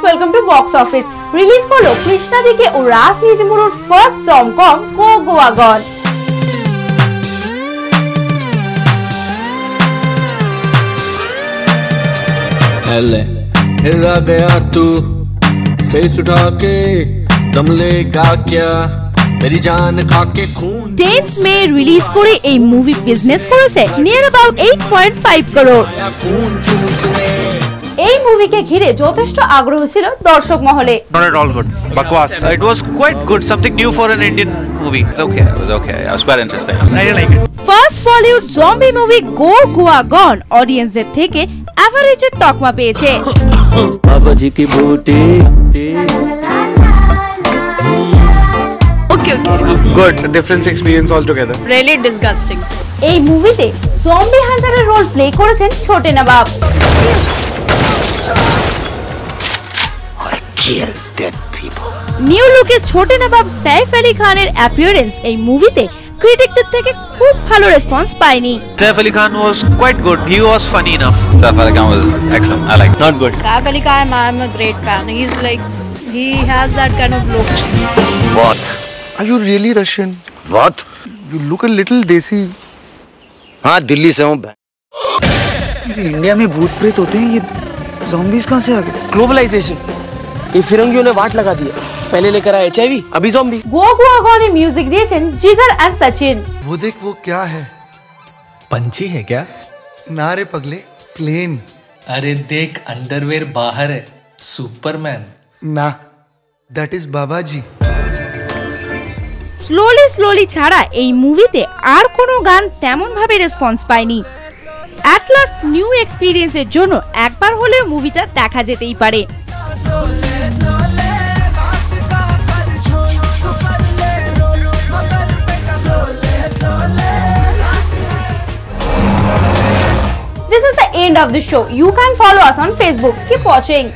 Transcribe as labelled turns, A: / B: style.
A: welcome to box office release করলো কৃষ্ণা দিকে ও রাস মিহিদিমুরুর first জমকম কো গোয়া গন
B: पहले हिला गया तू फेस उठा के दम लेगा क्या मेरी जान खा के खून
A: টেন্থ মে রিলিজ করে এই মুভি বিজনেস করেছে near about eight point five crore
B: आया खून चूसने
A: এই মুভিকে ঘিরে যথেষ্ট আগ্রহ ছিল দর্শক মহলে
C: Not at all good. Bakwas.
D: It was quite good, something new for an Indian movie.
E: It's okay. It was okay. It was quite interesting.
C: I didn't like it.
A: First Bollywood zombie movie go Goa gone অডিয়েন্সদের থেকে অ্যাভারেজের তকমা পেয়েছে
F: बाबा जी की बूटी
C: Good. Different experience altogether.
G: really disgusting.
A: এই মুভিতে zombie হান্টারের role play করেছেন ছোটে নবাব নিউ লুকে ছোটে নবাব সাইফ আলী খানের অ্যাপিয়ারেন্স এই মুভিতে ক্রিটিকদের থেকে খুব ভালো রেসপন্স পায়নি
D: Saif Ali Khan was quite good. He was funny enough.
E: Saif Ali Khan was excellent. I liked it.
C: Not good.
G: Saif Ali Khan, I'm a great fan. He's like, he has that kind of look.
H: What?
I: Are you really Russian?
H: What?
I: You look a little desi.
H: हाँ दिल्ली से हूँ
I: India में भूत प्रेत होते हैं ये zombies कहाँ से आ गए
F: ग्लोबलाइजेशन ये फिरंगियों ने वाट लगा दिया पहले लेकर आए एचआईवी अभी जॉम्बी
A: গো গোয়া গনে মিউজিক দিয়েছেন জিগার অ্যান্ড সচিন
I: वो देख वो क्या है
J: पंछी है क्या
I: नारे पगले प्लेन
J: अरे देख अंडरवेयर बाहर है सुपरमैन
I: ना that is Baba ji
A: slowly slowly ছাড়া এই মুভিতে আর কোনো গান তেমন ভাবে রেসপন্স পায়নি অ্যাট লাস্ট নিউ এক্সপিরিয়েন্সের জন্য একবার হলেও মুভিটা দেখা যেতেই পারে This is the end of the show. You can follow us on Facebook. Keep watching.